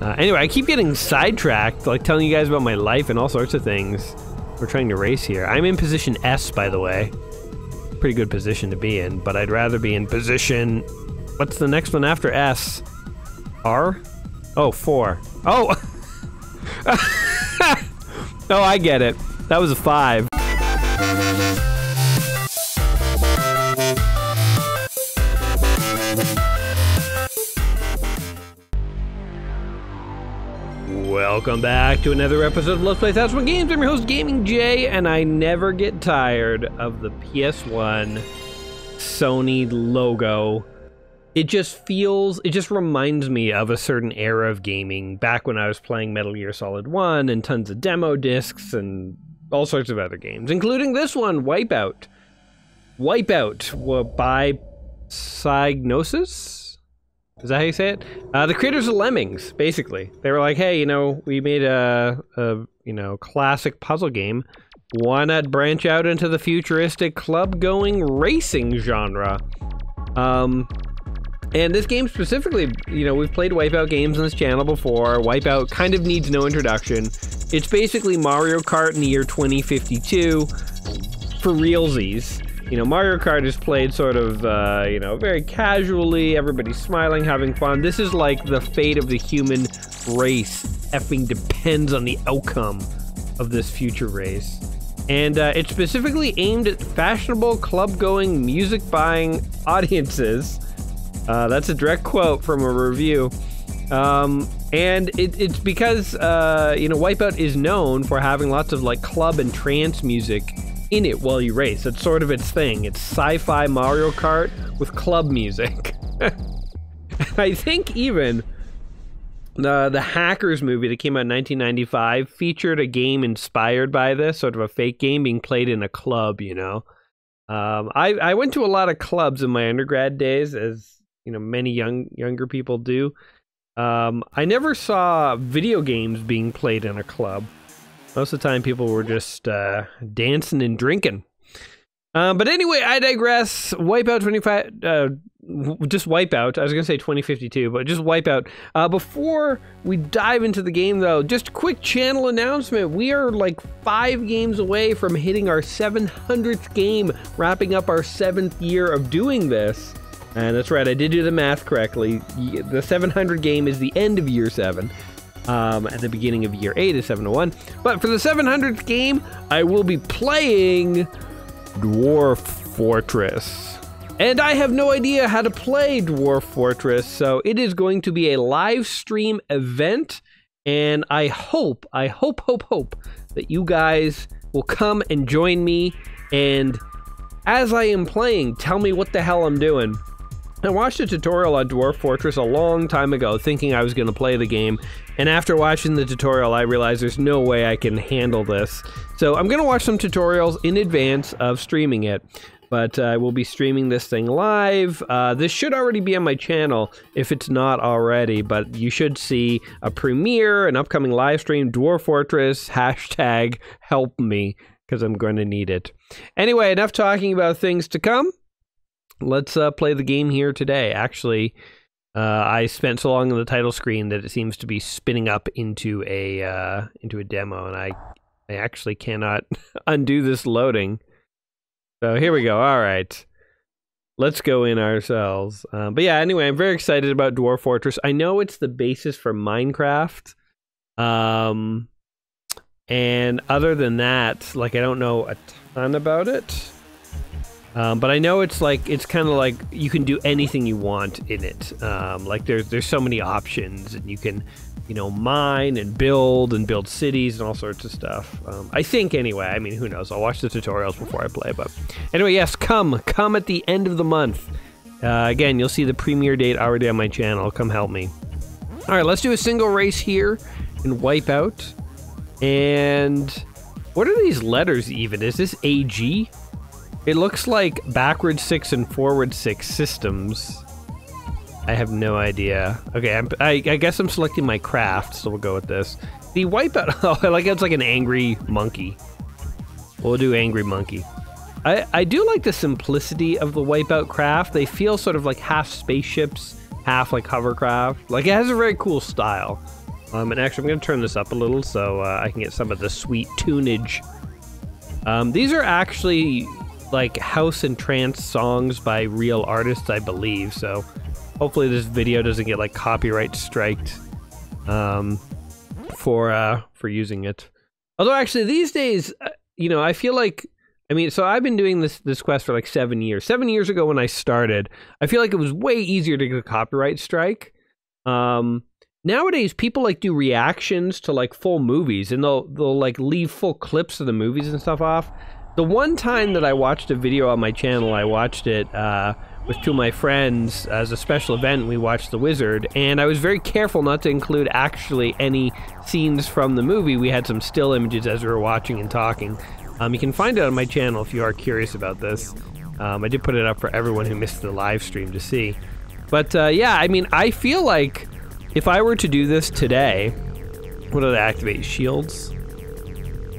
Uh, anyway, I keep getting sidetracked, like telling you guys about my life and all sorts of things. We're trying to race here. I'm in position S, by the way. Pretty good position to be in, but I'd rather be in position. What's the next one after S? R? Oh, four. Oh! oh, I get it. That was a five. Welcome back to another episode of Let's Play Thousand Games. I'm your host, Gaming Jay, and I never get tired of the PS1 Sony logo. It just feels, it just reminds me of a certain era of gaming back when I was playing Metal Gear Solid 1 and tons of demo discs and all sorts of other games, including this one, Wipeout. Wipeout by Psygnosis? Is that how you say it? Uh, the creators of Lemmings, basically. They were like, hey, you know, we made a, a you know, classic puzzle game. Why not branch out into the futuristic club-going racing genre? Um, and this game specifically, you know, we've played Wipeout games on this channel before. Wipeout kind of needs no introduction. It's basically Mario Kart in the year 2052 for realsies. You know, Mario Kart is played sort of, uh, you know, very casually. Everybody's smiling, having fun. This is like the fate of the human race effing depends on the outcome of this future race. And uh, it's specifically aimed at fashionable club-going, music-buying audiences. Uh, that's a direct quote from a review. Um, and it, it's because, uh, you know, Wipeout is known for having lots of like club and trance music in it while you race. It's sort of its thing. It's sci-fi Mario Kart with club music. I think even the the Hackers movie that came out in 1995 featured a game inspired by this, sort of a fake game being played in a club. You know, um, I I went to a lot of clubs in my undergrad days, as you know, many young younger people do. Um, I never saw video games being played in a club. Most of the time, people were just uh, dancing and drinking. Uh, but anyway, I digress. Wipeout 25, uh, just Wipeout. I was going to say 2052, but just Wipeout. Uh, before we dive into the game, though, just quick channel announcement. We are like five games away from hitting our 700th game, wrapping up our seventh year of doing this. And that's right, I did do the math correctly. The 700 game is the end of year seven um, at the beginning of year 8 is 701. But for the 700th game, I will be playing Dwarf Fortress. And I have no idea how to play Dwarf Fortress, so it is going to be a live stream event. And I hope, I hope, hope, hope that you guys will come and join me. And as I am playing, tell me what the hell I'm doing. I watched a tutorial on Dwarf Fortress a long time ago thinking I was going to play the game, and after watching the tutorial I realized there's no way I can handle this. So I'm going to watch some tutorials in advance of streaming it, but uh, I will be streaming this thing live. Uh, this should already be on my channel if it's not already, but you should see a premiere, an upcoming live stream, Dwarf Fortress, hashtag help me, because I'm going to need it. Anyway, enough talking about things to come let's uh, play the game here today. Actually, uh, I spent so long on the title screen that it seems to be spinning up into a uh, into a demo, and I I actually cannot undo this loading. So here we go. All right. Let's go in ourselves. Um, but yeah, anyway, I'm very excited about Dwarf Fortress. I know it's the basis for Minecraft. Um, and other than that, like I don't know a ton about it. Um, but I know it's like it's kind of like you can do anything you want in it. Um, like there's there's so many options, and you can, you know, mine and build and build cities and all sorts of stuff. Um, I think anyway. I mean, who knows? I'll watch the tutorials before I play. But anyway, yes, come come at the end of the month. Uh, again, you'll see the premiere date already on my channel. Come help me. All right, let's do a single race here and wipe out. And what are these letters even? Is this AG? It looks like backward six and forward six systems. I have no idea. Okay, I'm, I, I guess I'm selecting my craft, so we'll go with this. The wipeout, oh, I like it's like an angry monkey. We'll do angry monkey. I, I do like the simplicity of the wipeout craft. They feel sort of like half spaceships, half like hovercraft. Like it has a very cool style. Um, and actually, I'm going to turn this up a little so uh, I can get some of the sweet tunage. Um, these are actually like house and trance songs by real artists, I believe. So hopefully this video doesn't get like copyright striked um, for uh, for using it. Although actually these days, uh, you know, I feel like I mean, so I've been doing this this quest for like seven years. Seven years ago when I started, I feel like it was way easier to get a copyright strike. Um, nowadays, people like do reactions to like full movies, and they'll they'll like leave full clips of the movies and stuff off. The one time that I watched a video on my channel, I watched it uh, with two of my friends as a special event. We watched The Wizard, and I was very careful not to include actually any scenes from the movie. We had some still images as we were watching and talking. Um, you can find it on my channel if you are curious about this. Um, I did put it up for everyone who missed the live stream to see. But uh, yeah, I mean, I feel like if I were to do this today, what do they activate? Shields?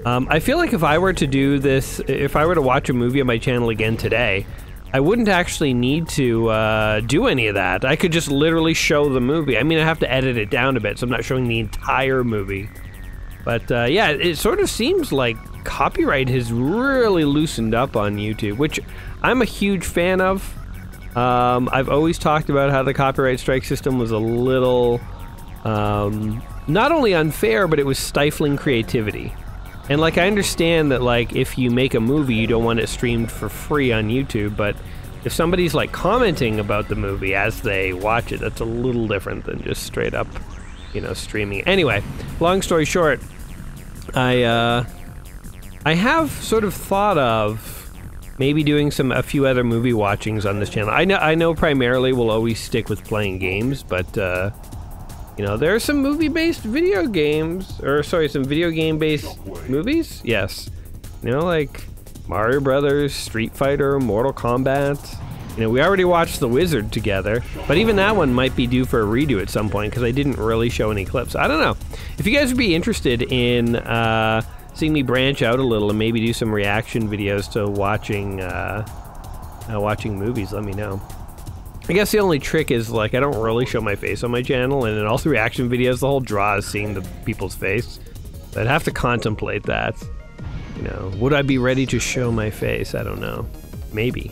Um, I feel like if I were to do this, if I were to watch a movie on my channel again today, I wouldn't actually need to uh, do any of that. I could just literally show the movie. I mean, I have to edit it down a bit, so I'm not showing the entire movie. But uh, yeah, it sort of seems like copyright has really loosened up on YouTube, which I'm a huge fan of. Um, I've always talked about how the copyright strike system was a little um, not only unfair, but it was stifling creativity. And like I understand that like if you make a movie, you don't want it streamed for free on YouTube, but if somebody's like commenting about the movie as they watch it, that's a little different than just straight up, you know, streaming. Anyway, long story short, I uh, I have sort of thought of maybe doing some a few other movie watchings on this channel. I know I know primarily we'll always stick with playing games, but uh, you know there are some movie-based video games, or sorry, some video game-based movies. Yes, you know like Mario Brothers, Street Fighter, Mortal Kombat. You know, we already watched The Wizard together, but even that one might be due for a redo at some point because I didn't really show any clips. I don't know. If you guys would be interested in uh, seeing me branch out a little and maybe do some reaction videos to watching uh, uh, watching movies, let me know. I guess the only trick is like I don't really show my face on my channel, and in all the reaction videos, the whole draw is seeing the people's face. I'd have to contemplate that. You know, would I be ready to show my face? I don't know. Maybe.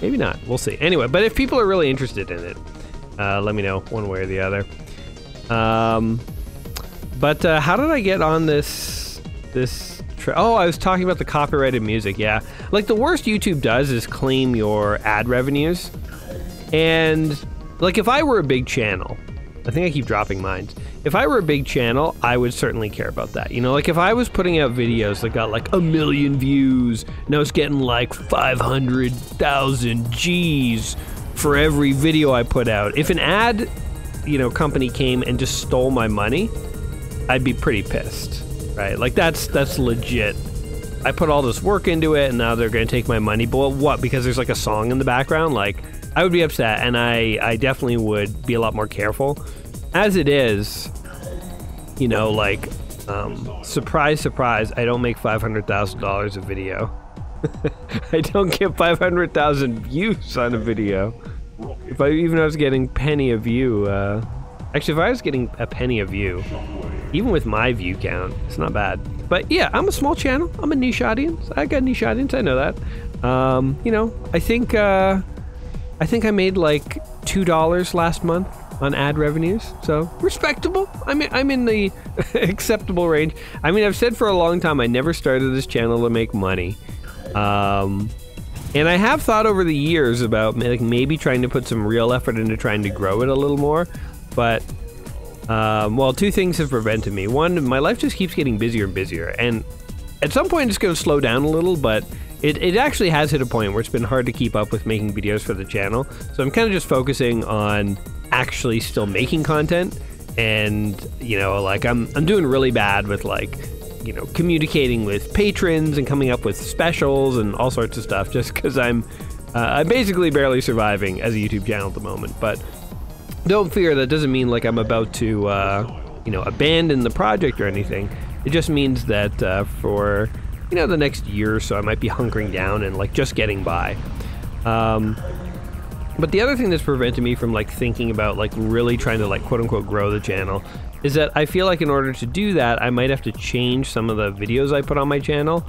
Maybe not. We'll see. Anyway, but if people are really interested in it, uh, let me know one way or the other. Um, but uh, how did I get on this? This. oh, I was talking about the copyrighted music. Yeah, like the worst YouTube does is claim your ad revenues, and like if I were a big channel, I think I keep dropping mines. If I were a big channel, I would certainly care about that. You know, like if I was putting out videos that got like a million views, and I was getting like 500,000 G's for every video I put out. If an ad, you know, company came and just stole my money, I'd be pretty pissed, right? Like that's that's legit. I put all this work into it, and now they're going to take my money. But what? Because there's like a song in the background, like I would be upset, and I, I definitely would be a lot more careful. As it is, you know, like, um, surprise, surprise, I don't make $500,000 a video. I don't get 500,000 views on a video. If I even I was getting penny a view, uh, actually, if I was getting a penny a view, even with my view count, it's not bad. But yeah, I'm a small channel. I'm a niche audience. I got niche audience. I know that. Um, you know, I think uh, I think I made like two dollars last month on ad revenues, so respectable. I'm in, I'm in the acceptable range. I mean, I've said for a long time I never started this channel to make money, um, and I have thought over the years about like maybe trying to put some real effort into trying to grow it a little more, but. Um, well, two things have prevented me. One, my life just keeps getting busier and busier, and at some point it's going to slow down a little, but it, it actually has hit a point where it's been hard to keep up with making videos for the channel. So I'm kind of just focusing on actually still making content. And, you know, like I'm, I'm doing really bad with like, you know, communicating with patrons and coming up with specials and all sorts of stuff just because I'm, uh, I'm basically barely surviving as a YouTube channel at the moment. But don't fear, that doesn't mean like I'm about to, uh, you know, abandon the project or anything. It just means that uh, for you know, the next year or so, I might be hunkering down and like just getting by. Um, but the other thing that's prevented me from like thinking about like really trying to like quote unquote grow the channel is that I feel like in order to do that, I might have to change some of the videos I put on my channel.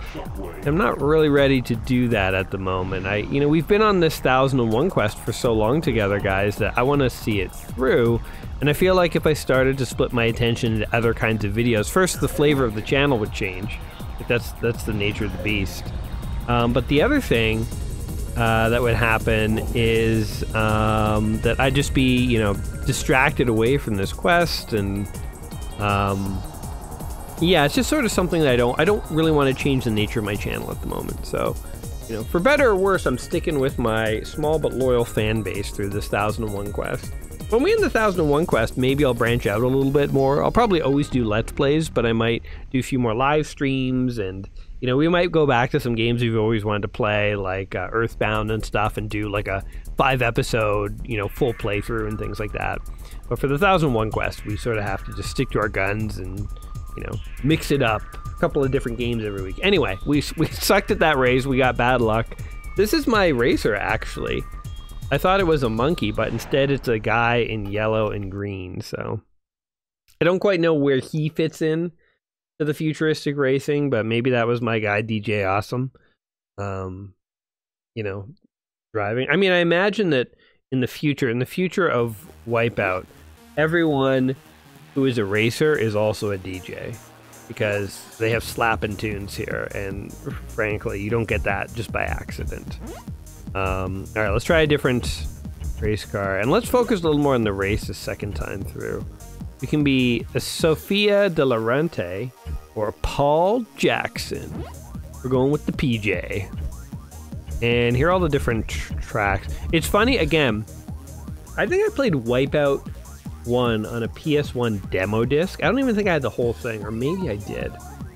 I'm not really ready to do that at the moment. I, you know, we've been on this 1001 quest for so long together, guys, that I want to see it through. And I feel like if I started to split my attention into other kinds of videos, first the flavor of the channel would change. That's that's the nature of the beast. Um, but the other thing uh, that would happen is um, that I'd just be, you know, distracted away from this quest, and um, yeah, it's just sort of something that I don't, I don't really want to change the nature of my channel at the moment. So, you know, for better or worse, I'm sticking with my small but loyal fan base through this 1001 quest. When we end the 1001 quest, maybe I'll branch out a little bit more. I'll probably always do Let's Plays, but I might do a few more live streams and you know, we might go back to some games we've always wanted to play, like uh, Earthbound and stuff, and do like a five episode, you know, full playthrough and things like that. But for the 1001 quest, we sort of have to just stick to our guns and, you know, mix it up. A couple of different games every week. Anyway, we, we sucked at that race. We got bad luck. This is my racer, actually. I thought it was a monkey, but instead it's a guy in yellow and green, so. I don't quite know where he fits in to the futuristic racing, but maybe that was my guy DJ Awesome. Um, you know, driving. I mean, I imagine that in the future, in the future of Wipeout, everyone who is a racer is also a DJ because they have slapping tunes here, and frankly, you don't get that just by accident. Um, all right, let's try a different race car, and let's focus a little more on the race the second time through. We can be a Sofia De La Rente or Paul Jackson. We're going with the PJ. And here are all the different tr tracks. It's funny, again, I think I played Wipeout 1 on a PS1 demo disc. I don't even think I had the whole thing, or maybe I did.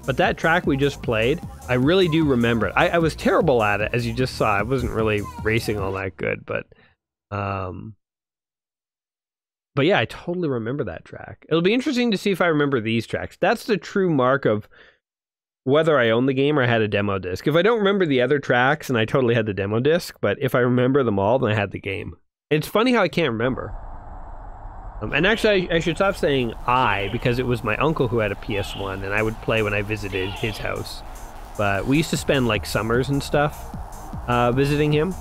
But that track we just played, I really do remember it. I, I was terrible at it, as you just saw. I wasn't really racing all that good, but um, but yeah, I totally remember that track. It'll be interesting to see if I remember these tracks. That's the true mark of whether I own the game or I had a demo disc. If I don't remember the other tracks and I totally had the demo disc, but if I remember them all, then I had the game. It's funny how I can't remember. Um, and actually, I, I, should stop saying I because it was my uncle who had a PS1 and I would play when I visited his house. But we used to spend like summers and stuff uh, visiting him.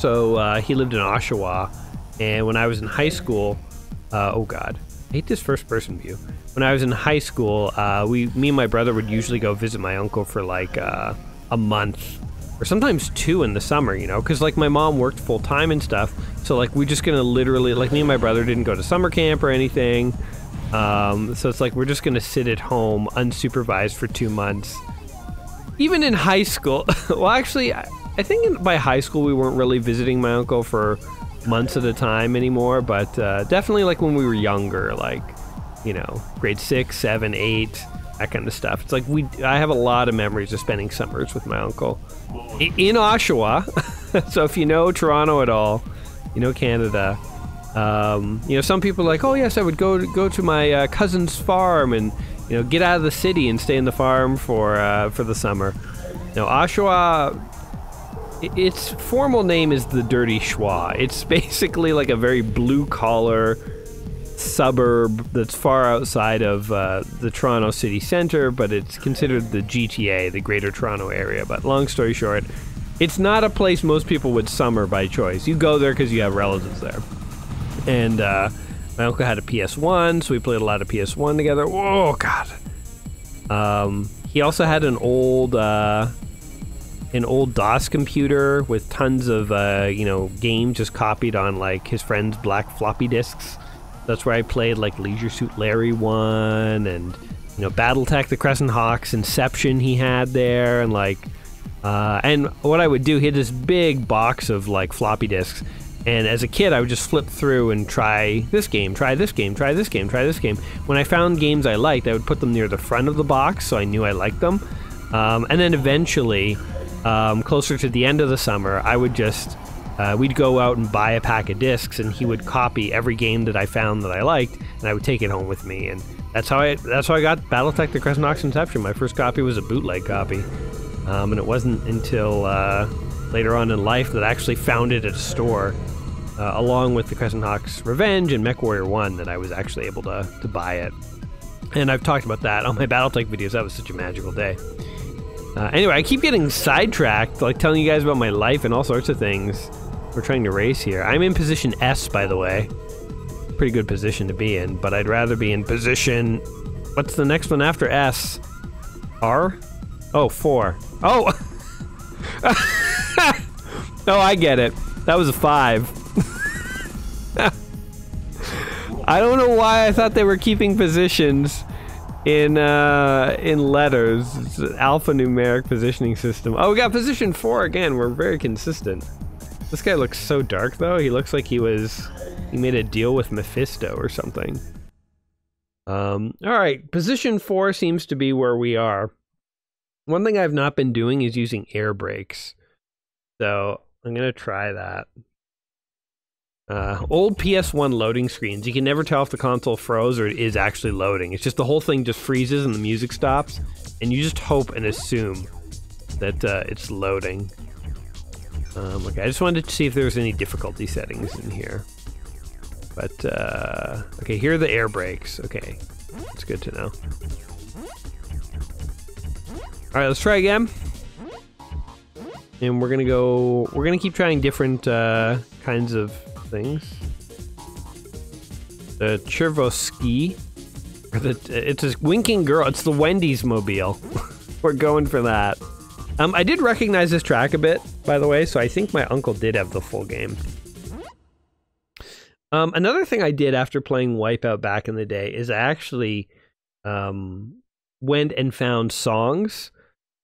So uh, he lived in Oshawa and when I was in high school, uh, oh god, I hate this first person view. When I was in high school, uh, we, me and my brother would usually go visit my uncle for like uh, a month or sometimes two in the summer, you know, because like my mom worked full time and stuff. So like we're just gonna literally, like me and my brother didn't go to summer camp or anything. Um, so it's like we're just gonna sit at home unsupervised for two months. Even in high school, well, actually, I, I think in, by high school we weren't really visiting my uncle for months at a time anymore, but uh, definitely like when we were younger, like you know, grade six, seven, eight, that kind of stuff. It's like we, I have a lot of memories of spending summers with my uncle in Oshawa. so if you know Toronto at all, you know Canada. Um, you know, some people are like, oh yes, I would go to, go to my uh, cousin's farm and you know get out of the city and stay in the farm for uh, for the summer. Now Oshawa its formal name is the Dirty Schwa. It's basically like a very blue collar suburb that's far outside of uh, the Toronto city center, but it's considered the GTA, the Greater Toronto Area. But long story short, it's not a place most people would summer by choice. You go there because you have relatives there. And uh, my uncle had a PS1, so we played a lot of PS1 together. Oh God. Um, he also had an old. Uh, an old DOS computer with tons of uh, you know games just copied on like his friend's black floppy disks. That's where I played like Leisure Suit Larry one and you know BattleTech, the Crescent Hawks, Inception he had there, and like uh, and what I would do, he had this big box of like floppy disks. And as a kid, I would just flip through and try this game, try this game, try this game, try this game. When I found games I liked, I would put them near the front of the box so I knew I liked them. Um, and then eventually, um, closer to the end of the summer, I would just uh, we'd go out and buy a pack of discs, and he would copy every game that I found that I liked, and I would take it home with me, and that's how I that's how I got BattleTech: The Crescent Hawks Inception. My first copy was a bootleg copy, um, and it wasn't until uh, later on in life that I actually found it at a store. uh, along with the Crescent Hawks Revenge and MechWarrior 1 that I was actually able to, to buy it. And I've talked about that on my Battletech videos. That was such a magical day. Uh, anyway, I keep getting sidetracked, like telling you guys about my life and all sorts of things. We're trying to race here. I'm in position S, by the way. Pretty good position to be in, but I'd rather be in position... What's the next one after S? R? Oh, four. Oh! oh, I get it. That was a five. I don't know why I thought they were keeping positions in uh, in letters. It's an alphanumeric positioning system. Oh, we got position four again. We're very consistent. This guy looks so dark though. He looks like he was he made a deal with Mephisto or something. Um, all right, position four seems to be where we are. One thing I've not been doing is using air brakes. So I'm going to try that. Uh, old PS1 loading screens, you can never tell if the console froze or it is actually loading. It's just the whole thing just freezes and the music stops, and you just hope and assume that uh, it's loading. Um, okay, I just wanted to see if there was any difficulty settings in here. But, uh, okay, here are the air brakes. Okay, that's good to know. All right, let's try again. And we're gonna go, we're gonna keep trying different uh, kinds of things. The Cherovoski, the, it's a winking girl, it's the Wendy's mobile. we're going for that. Um, I did recognize this track a bit, by the way, so I think my uncle did have the full game. Um, another thing I did after playing Wipeout back in the day is I actually um, went and found songs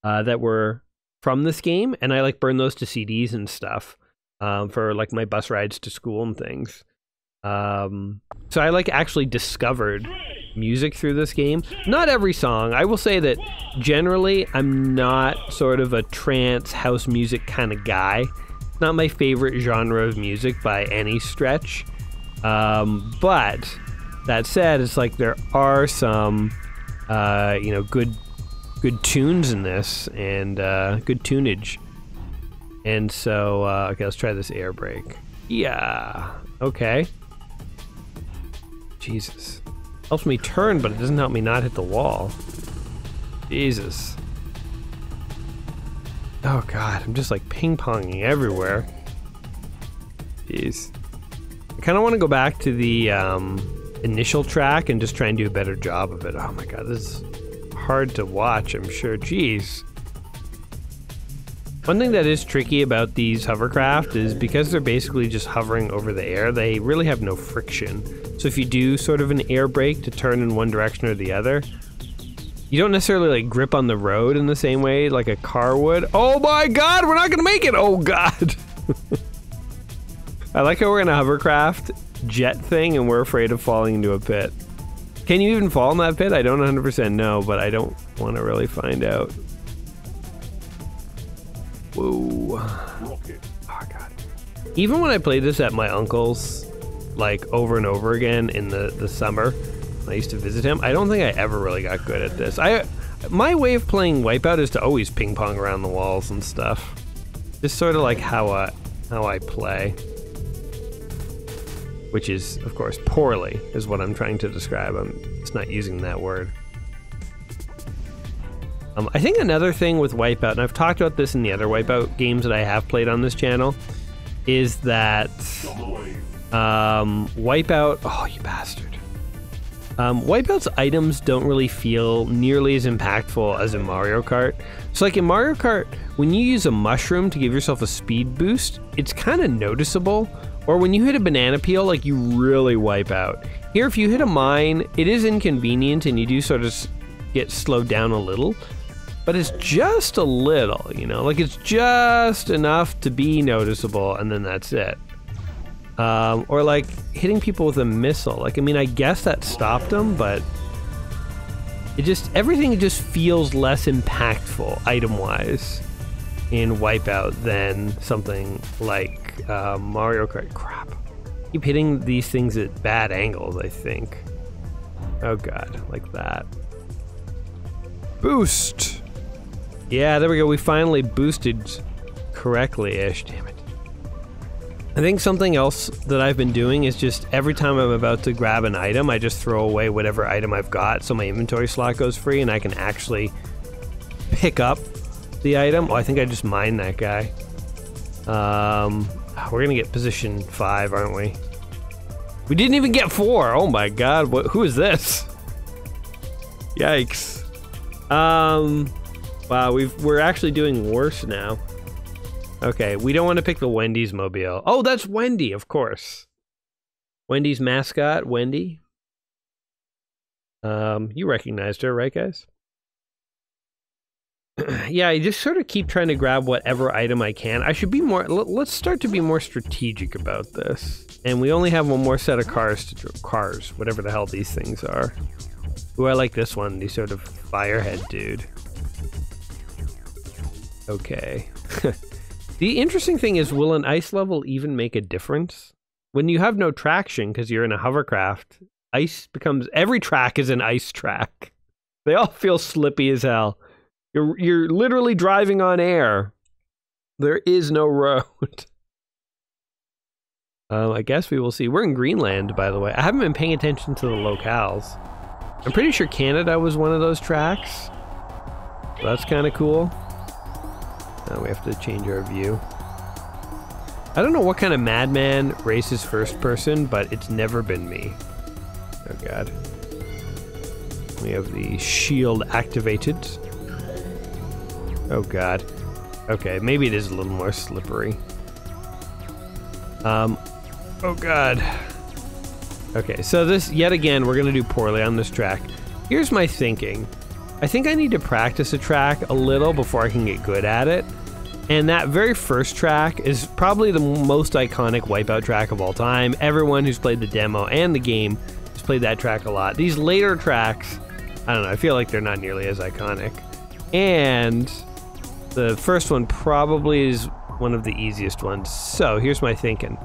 uh, that were from this game, and I like burned those to CDs and stuff um, for like my bus rides to school and things. Um, so I like actually discovered music through this game. Not every song. I will say that generally I'm not sort of a trance house music kind of guy. Not my favorite genre of music by any stretch. Um, but that said, it's like there are some, uh, you know, good good tunes in this and uh, good tunage. And so, uh, okay, let's try this air brake. Yeah, okay. Jesus. Helps me turn, but it doesn't help me not hit the wall. Jesus. Oh god, I'm just like ping-ponging everywhere. Jeez. I kind of want to go back to the um, initial track and just try and do a better job of it. Oh my god, this is hard to watch, I'm sure. Jeez. One thing that is tricky about these hovercraft is because they're basically just hovering over the air, they really have no friction. So if you do sort of an air brake to turn in one direction or the other, you don't necessarily like grip on the road in the same way like a car would. Oh my god, we're not gonna make it! Oh god! I like how we're in a hovercraft jet thing and we're afraid of falling into a pit. Can you even fall in that pit? I don't 100% know, but I don't want to really find out. Whoa. Oh, God. Even when I played this at my uncle's, like, over and over again in the, the summer, I used to visit him, I don't think I ever really got good at this. I My way of playing Wipeout is to always ping-pong around the walls and stuff. Just sort of like how I, how I play which is, of course, poorly, is what I'm trying to describe. I'm just not using that word. Um, I think another thing with Wipeout, and I've talked about this in the other Wipeout games that I have played on this channel, is that um, Wipeout. Oh, you bastard. Um, Wipeout's items don't really feel nearly as impactful as in Mario Kart. So, like in Mario Kart, when you use a mushroom to give yourself a speed boost, it's kind of noticeable or when you hit a banana peel, like you really wipe out. Here, if you hit a mine, it is inconvenient and you do sort of get slowed down a little, but it's just a little, you know, like it's just enough to be noticeable and then that's it. Um, or like hitting people with a missile. Like, I mean, I guess that stopped them, but it just, everything just feels less impactful item wise in Wipeout than something like uh, Mario Kart. Crap. Keep hitting these things at bad angles, I think. Oh god, like that. Boost! Yeah, there we go. We finally boosted correctly-ish. Damn it. I think something else that I've been doing is just every time I'm about to grab an item, I just throw away whatever item I've got so my inventory slot goes free and I can actually pick up the item. Oh, I think I just mined that guy. Um, we're gonna get position five, aren't we? We didn't even get four. Oh my god, what, who is this? Yikes. Um, wow, we've, we're actually doing worse now. Okay, we don't want to pick the Wendy's mobile. Oh, that's Wendy, of course. Wendy's mascot, Wendy. Um, you recognized her, right, guys? yeah, I just sort of keep trying to grab whatever item I can. I should be more. Let's start to be more strategic about this. And we only have one more set of cars to cars, whatever the hell these things are. Ooh, I like this one. The sort of firehead dude. Okay. the interesting thing is, will an ice level even make a difference? When you have no traction because you're in a hovercraft, ice becomes every track is an ice track. They all feel slippy as hell. You're you're literally driving on air. There is no road. Um, I guess we will see. We're in Greenland, by the way. I haven't been paying attention to the locales. I'm pretty sure Canada was one of those tracks. That's kind of cool. Now we have to change our view. I don't know what kind of madman races first person, but it's never been me. Oh god. We have the shield activated. Oh god. Okay, maybe it is a little more slippery. Um, oh god. Okay, so this, yet again, we're gonna do poorly on this track. Here's my thinking. I think I need to practice a track a little before I can get good at it. And that very first track is probably the most iconic Wipeout track of all time. Everyone who's played the demo and the game has played that track a lot. These later tracks, I don't know, I feel like they're not nearly as iconic. And the first one probably is one of the easiest ones. So here's my thinking.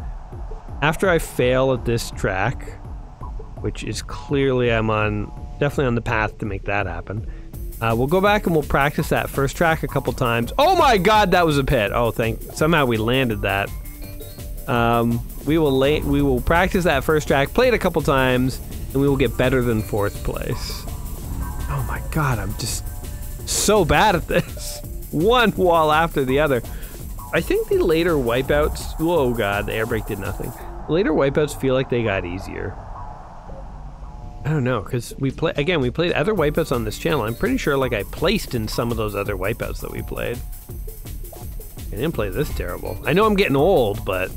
After I fail at this track, which is clearly I'm on, definitely on the path to make that happen. Uh, we'll go back and we'll practice that first track a couple times. Oh my god, that was a pit. Oh, thank, somehow we landed that. Um, we will lay, we will practice that first track, play it a couple times, and we will get better than fourth place. Oh my god, I'm just so bad at this. One wall after the other. I think the later wipeouts, oh god, the air brake did nothing. Later wipeouts feel like they got easier. I don't know, because we play again. We played other wipeouts on this channel. I'm pretty sure, like, I placed in some of those other wipeouts that we played. I didn't play this terrible. I know I'm getting old, but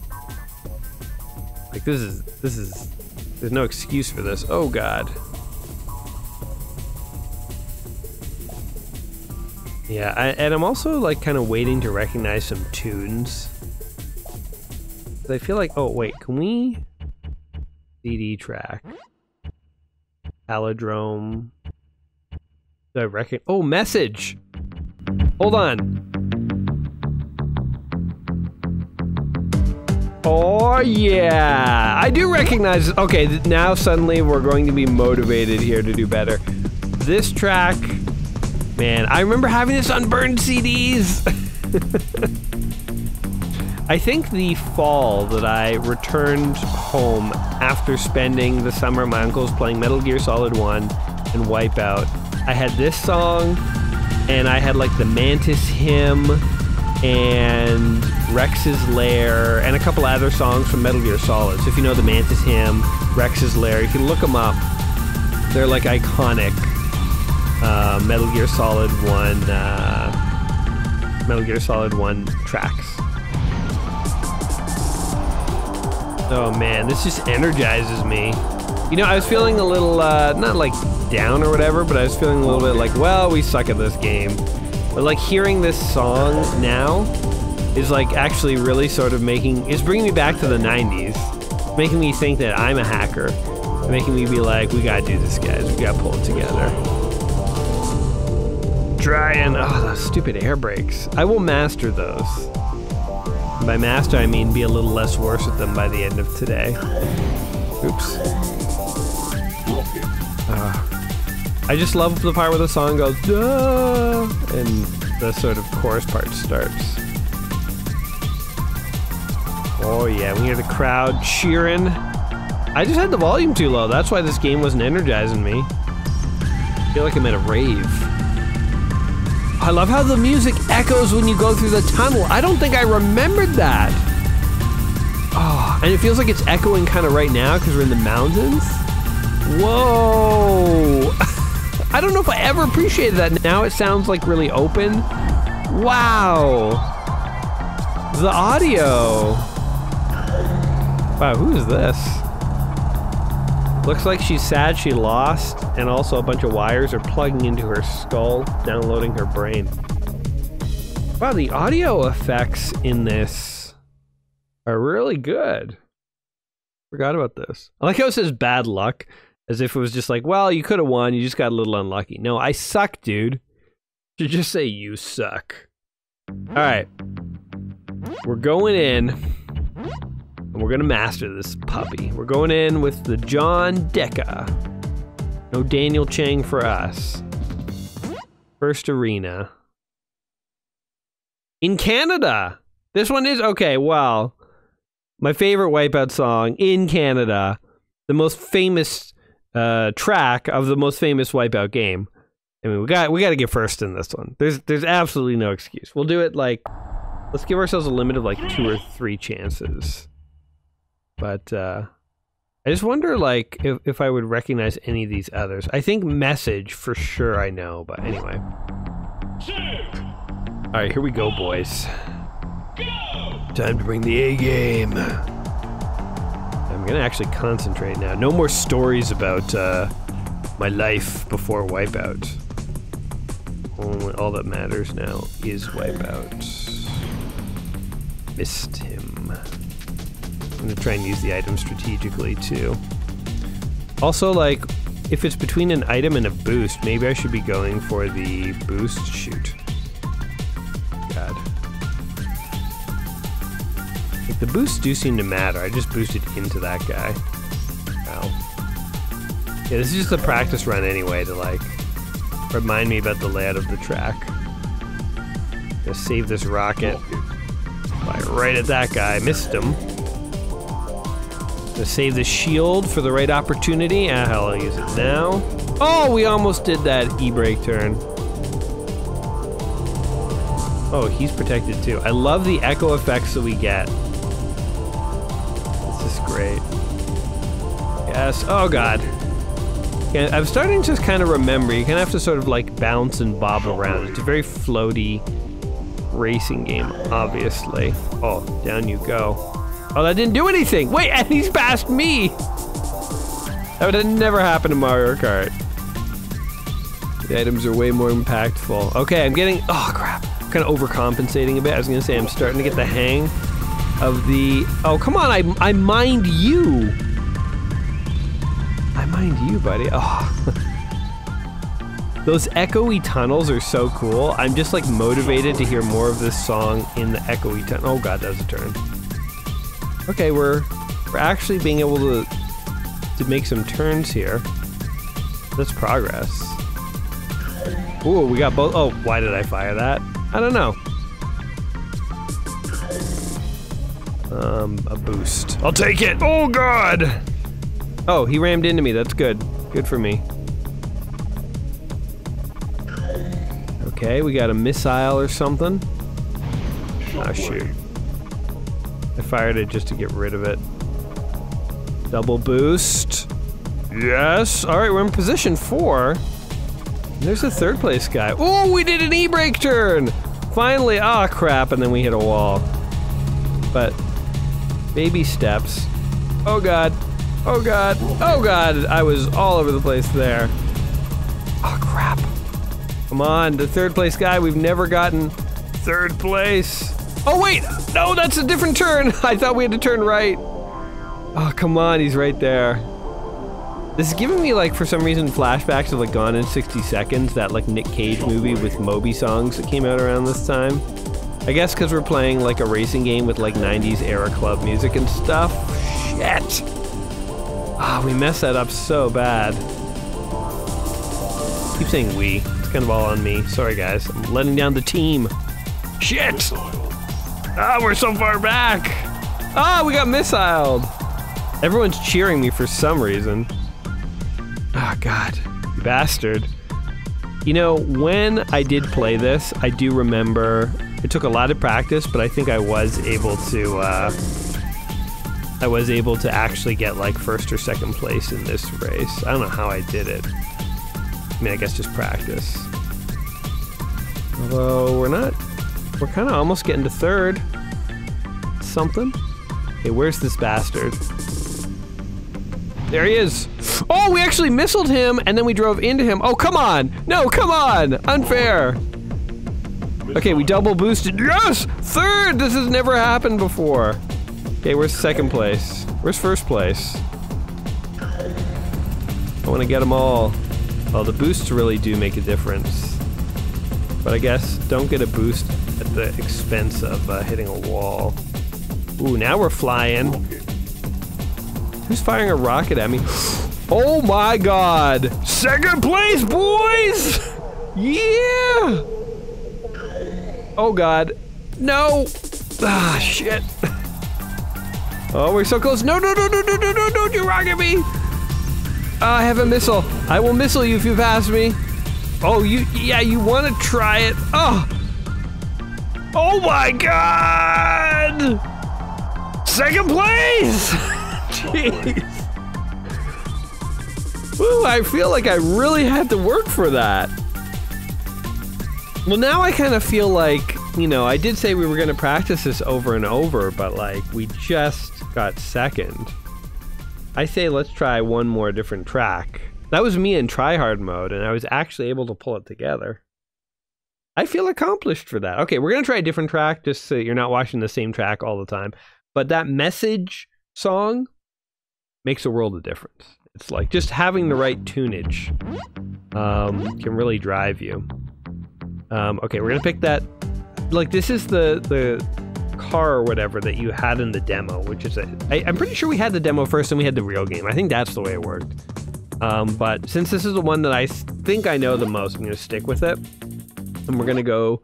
like this is this is there's no excuse for this. Oh God. Yeah, I, and I'm also like kind of waiting to recognize some tunes. I feel like, oh wait, can we CD track? Palindrome. Do I reckon? Oh, message. Hold on. Oh yeah, I do recognize. Okay, now suddenly we're going to be motivated here to do better. This track, man, I remember having this on burned CDs. I think the fall that I returned home after spending the summer my uncle's playing Metal Gear Solid 1 and Wipeout, I had this song and I had like the Mantis hymn and Rex's Lair and a couple other songs from Metal Gear Solid. So if you know the Mantis hymn, Rex's Lair, you can look them up. They're like iconic uh, Metal Gear Solid 1 uh, Metal Gear Solid 1 tracks. Oh man, this just energizes me. You know, I was feeling a little, uh, not like down or whatever, but I was feeling a little bit like, well, we suck at this game. But like hearing this song now is like actually really sort of making, it's bringing me back to the 90s. Making me think that I'm a hacker. Making me be like, we gotta do this, guys. We gotta pull it together. Try and, oh, those stupid air brakes. I will master those. By master, I mean be a little less worse at them by the end of today. Oops. Uh, I just love the part where the song goes, Duh! and the sort of chorus part starts. Oh yeah, we hear the crowd cheering. I just had the volume too low. That's why this game wasn't energizing me. I feel like I'm at a rave. I love how the music echoes when you go through the tunnel. I don't think I remembered that. Oh, and it feels like it's echoing kind of right now because we're in the mountains. Whoa. I don't know if I ever appreciated that. Now it sounds like really open. Wow. The audio. Wow, who is this? Looks like she's sad she lost, and also a bunch of wires are plugging into her skull, downloading her brain. Wow, the audio effects in this are really good. Forgot about this. I like how it says bad luck, as if it was just like, well, you could have won, you just got a little unlucky. No, I suck, dude. Should just say you suck. Alright. We're going in. And we're gonna master this puppy. We're going in with the John Dekka. No Daniel Chang for us. First arena. In Canada! This one is okay, well. My favorite Wipeout song in Canada. The most famous uh, track of the most famous Wipeout game. I mean, we got we got to get first in this one. There's there's absolutely no excuse. We'll do it like let's give ourselves a limit of like two or three chances. But uh, I just wonder, like, if, if I would recognize any of these others. I think Message for sure I know, but anyway. Alright, here we go, boys. Go! Time to bring the A game. I'm gonna actually concentrate now. No more stories about uh, my life before Wipeout. Only all that matters now is Wipeout. Missed him. I'm gonna try and use the item strategically too. Also, like, if it's between an item and a boost, maybe I should be going for the boost shoot. God. Like, the boosts do seem to matter. I just boosted into that guy. Ow. Yeah, this is just a practice run anyway to, like, remind me about the layout of the track. Gonna save this rocket. Fly right at that guy. Missed him. Gonna save the shield for the right opportunity. Ah, hell, I'll use it now. Oh, we almost did that e-brake turn. Oh, he's protected too. I love the echo effects that we get. This is great. Yes. Oh, God. I'm starting to just kind of remember. You kind of have to sort of like bounce and bob around. It's a very floaty racing game, obviously. Oh, down you go. Oh, that didn't do anything. Wait, and he's past me. That would never happened in Mario Kart. The items are way more impactful. Okay, I'm getting. Oh crap! I'm kind of overcompensating a bit. I was gonna say I'm starting to get the hang of the. Oh come on! I I mind you. I mind you, buddy. Oh. Those echoey tunnels are so cool. I'm just like motivated to hear more of this song in the echoey tunnel. Oh god, that was a turn. Okay, we're we're actually being able to to make some turns here. That's progress. Ooh, we got both. Oh, why did I fire that? I don't know. Um, a boost. I'll take it. Oh God. Oh, he rammed into me. That's good. Good for me. Okay, we got a missile or something. Oh, shoot. I fired it just to get rid of it. Double boost. Yes. All right, we're in position four. There's a third place guy. Oh, we did an e-brake turn. Finally. Ah, oh, crap. And then we hit a wall. But baby steps. Oh, God. Oh, God. Oh, God. I was all over the place there. Oh, crap. Come on. The third place guy. We've never gotten third place. Oh, wait! No, that's a different turn! I thought we had to turn right. Oh, come on, he's right there. This is giving me, like, for some reason, flashbacks of, like, Gone in 60 Seconds, that, like, Nick Cage movie with Moby songs that came out around this time. I guess because we're playing, like, a racing game with, like, 90s era club music and stuff. Shit! Ah, oh, we messed that up so bad. keep saying we. It's kind of all on me. Sorry, guys. I'm letting down the team. Shit! Ah, we're so far back. Ah, we got missiled. Everyone's cheering me for some reason. Ah, oh, God. Bastard. You know, when I did play this, I do remember it took a lot of practice, but I think I was able to, uh, I was able to actually get like first or second place in this race. I don't know how I did it. I mean, I guess just practice. Although we're not, we're kind of almost getting to third. Something. Hey, where's this bastard? There he is. Oh, we actually missiled him and then we drove into him. Oh, come on. No, come on. Unfair. Okay, we double boosted. Yes! Third! This has never happened before. Okay, where's second place? Where's first place? I want to get them all. Well, the boosts really do make a difference. But I guess don't get a boost at the expense of uh, hitting a wall. Ooh, now we're flying. Who's firing a rocket at me? Oh my god! Second place, boys! Yeah! Oh god. No! Ah, shit. Oh, we're so close. No, no, no, no, no, no, no, don't you rocket me! Uh, I have a missile. I will missile you if you pass me. Oh, you, yeah, you want to try it. Oh! Oh my god! Second place! Jeez. Woo, I feel like I really had to work for that. Well, now I kind of feel like, you know, I did say we were going to practice this over and over, but like we just got second. I say let's try one more different track. That was me in tryhard mode, and I was actually able to pull it together. I feel accomplished for that. Okay, we're to try a different track just so you're not watching the same track all the time. But that Messij song makes a world of difference. It's like just having the right tunage um, can really drive you. Um, okay, we're gonna pick that. Like this is the the car or whatever that you had in the demo, which is a. I, I'm pretty sure we had the demo first and we had the real game. I think that's the way it worked. Um, but since this is the one that I think I know the most, I'm gonna stick with it. And we're gonna go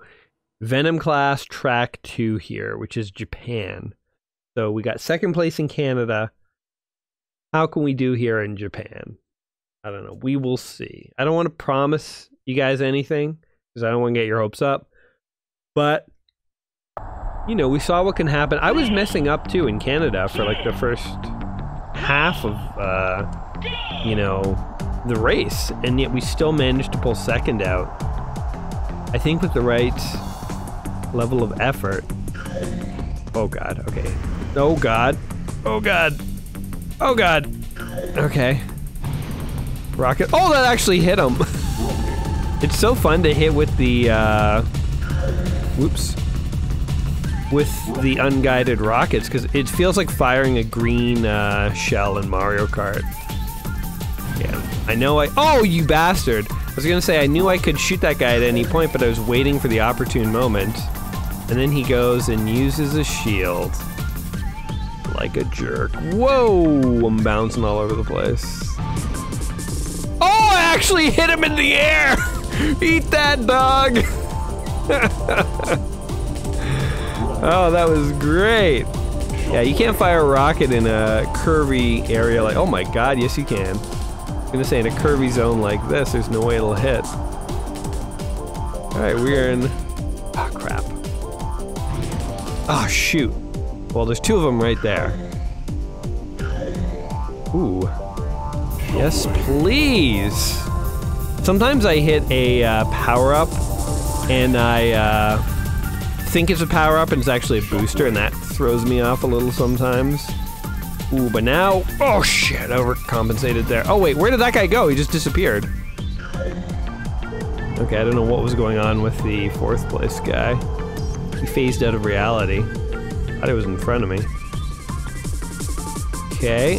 Venom class track two here, which is Japan. So we got second place in Canada. How can we do here in Japan? I don't know. We will see. I don't want to promise you guys anything because I don't want to get your hopes up. But you know, we saw what can happen. I was messing up too in Canada for like the first half of uh, you know the race, and yet we still managed to pull second out. I think with the right level of effort. Oh god. Okay. Oh god. Oh god. Oh god. Okay. Rocket. Oh, that actually hit him. It's so fun to hit with the, uh, whoops, with the unguided rockets, because it feels like firing a green uh, shell in Mario Kart. Yeah, I know I, oh, you bastard. I was gonna say, I knew I could shoot that guy at any point, but I was waiting for the opportune moment. And then he goes and uses a shield. Like a jerk. Whoa! I'm bouncing all over the place. Oh, I actually hit him in the air! Eat that dog! oh, that was great. Yeah, you can't fire a rocket in a curvy area like, oh my god, yes you can. I'm gonna say in a curvy zone like this, there's no way it'll hit. Alright, we're in, oh crap. Oh shoot. Well, there's two of them right there. Ooh. Yes, please. Sometimes I hit a uh, power up and I uh, think it's a power up and it's actually a booster, and that throws me off a little sometimes. Ooh, but now, oh shit, overcompensated there. Oh wait, where did that guy go? He just disappeared. Okay, I don't know what was going on with the fourth place guy. He phased out of reality. I thought he was in front of me. Okay,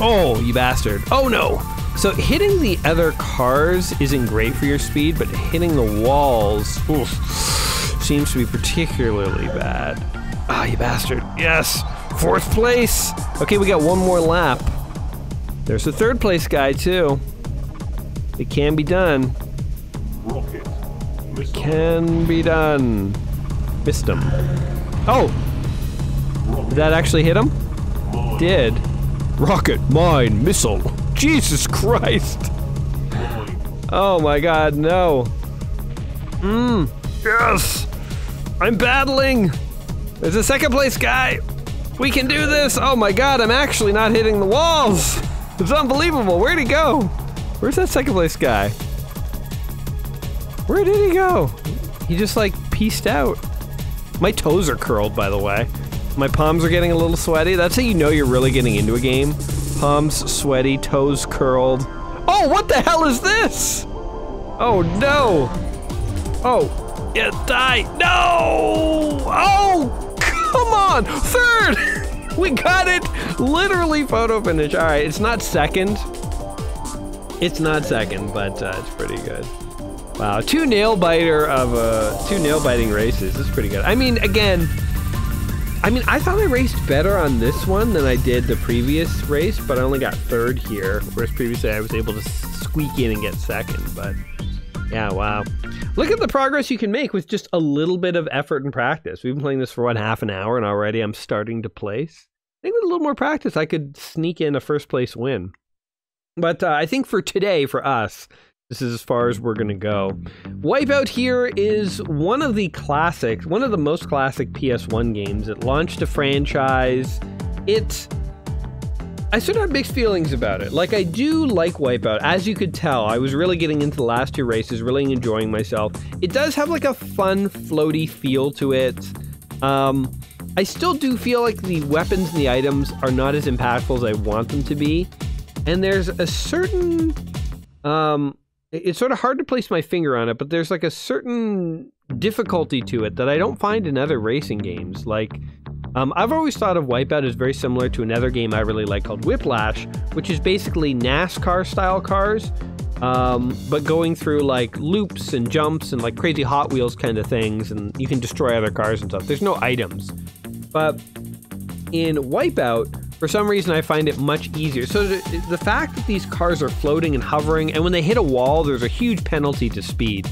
Oh, you bastard. Oh no! So hitting the other cars isn't great for your speed, but hitting the walls oof, seems to be particularly bad. Ah, you bastard. Yes! Fourth place! Okay, we got one more lap. There's a third place guy, too. It can be done. Rocket. It can be done. Missed him. Oh! Did that actually hit him? Did. Rocket, mine, missile. Jesus Christ! Oh my god, no. Mmm, yes! I'm battling! There's a second place guy! We can do this! Oh my god, I'm actually not hitting the walls! It's unbelievable, where'd he go? Where's that second place guy? Where did he go? He just like pieced out. My toes are curled, by the way. My palms are getting a little sweaty. That's how you know you're really getting into a game. Palms sweaty, toes curled. Oh, what the hell is this? Oh no! Oh, yeah, die! No! Oh, on! Third! we got it! Literally photo finish. All right, it's not second. It's not second, but uh, it's pretty good. Wow, two nail biter of uh, two nail biting races. That's pretty good. I mean, again, I mean, I thought I raced better on this one than I did the previous race, but I only got third here, whereas previously I was able to squeak in and get second. But yeah, wow. Look at the progress you can make with just a little bit of effort and practice. We've been playing this for what half an hour, and already I'm starting to place. I think with a little more practice, I could sneak in a first place win. But uh, I think for today, for us, this is as far as we're going to go. Wipeout here is one of the classics, one of the most classic PS1 games. It launched a franchise. It. I sort of have mixed feelings about it. Like, I do like Wipeout. As you could tell, I was really getting into the last two races, really enjoying myself. It does have like a fun, floaty feel to it. Um, I still do feel like the weapons and the items are not as impactful as I want them to be. And there's a certain um, it's sort of hard to place my finger on it, but there's like a certain difficulty to it that I don't find in other racing games. Like, um, I've always thought of Wipeout as very similar to another game I really like called Whiplash, which is basically NASCAR style cars, um, but going through like loops and jumps and like crazy Hot Wheels kind of things, and you can destroy other cars and stuff. There's no items. But in Wipeout, for some reason, I find it much easier. So the, the fact that these cars are floating and hovering, and when they hit a wall, there's a huge penalty to speed.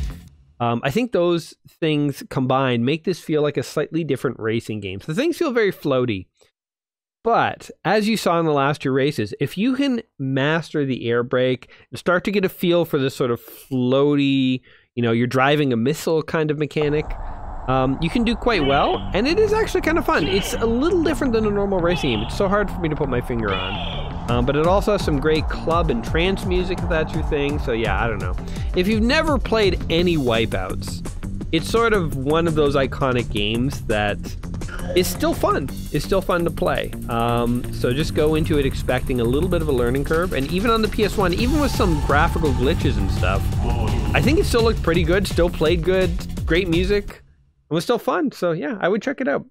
Um, I think those things combined make this feel like a slightly different racing game. So things feel very floaty. But as you saw in the last two races, if you can master the air brake and start to get a feel for this sort of floaty, you know, you're driving a missile kind of mechanic, um, you can do quite well, and it is actually kind of fun. It's a little different than a normal racing game. It's so hard for me to put my finger on. Um, but it also has some great club and trance music if that's your thing. So yeah, I don't know. If you've never played any Wipeouts, it's sort of one of those iconic games that is still fun. It's still fun to play. Um, so just go into it expecting a little bit of a learning curve. And even on the PS1, even with some graphical glitches and stuff, I think it still looked pretty good, still played good, great music. It was still fun. So yeah, I would check it out.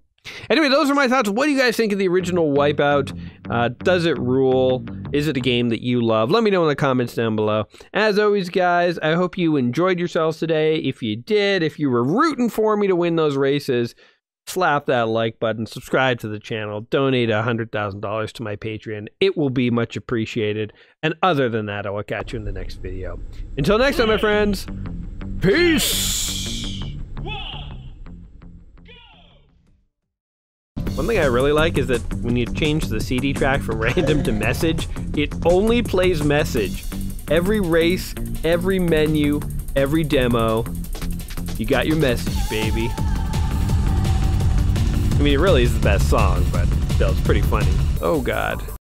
Anyway, those are my thoughts. What do you guys think of the original Wipeout? Uh, does it rule? Is it a game that you love? Let me know in the comments down below. As always, guys, I hope you enjoyed yourselves today. If you did, if you were rooting for me to win those races, slap that like button, subscribe to the channel, donate $100,000 to my Patreon. It will be much appreciated. And other than that, I will catch you in the next video. Until next time, my friends, peace! One thing I really like is that when you change the CD track from random to Messij, it only plays Messij. Every race, every menu, every demo, you got your Messij, baby. I mean, it really is the best song, but still, it's pretty funny. Oh, God.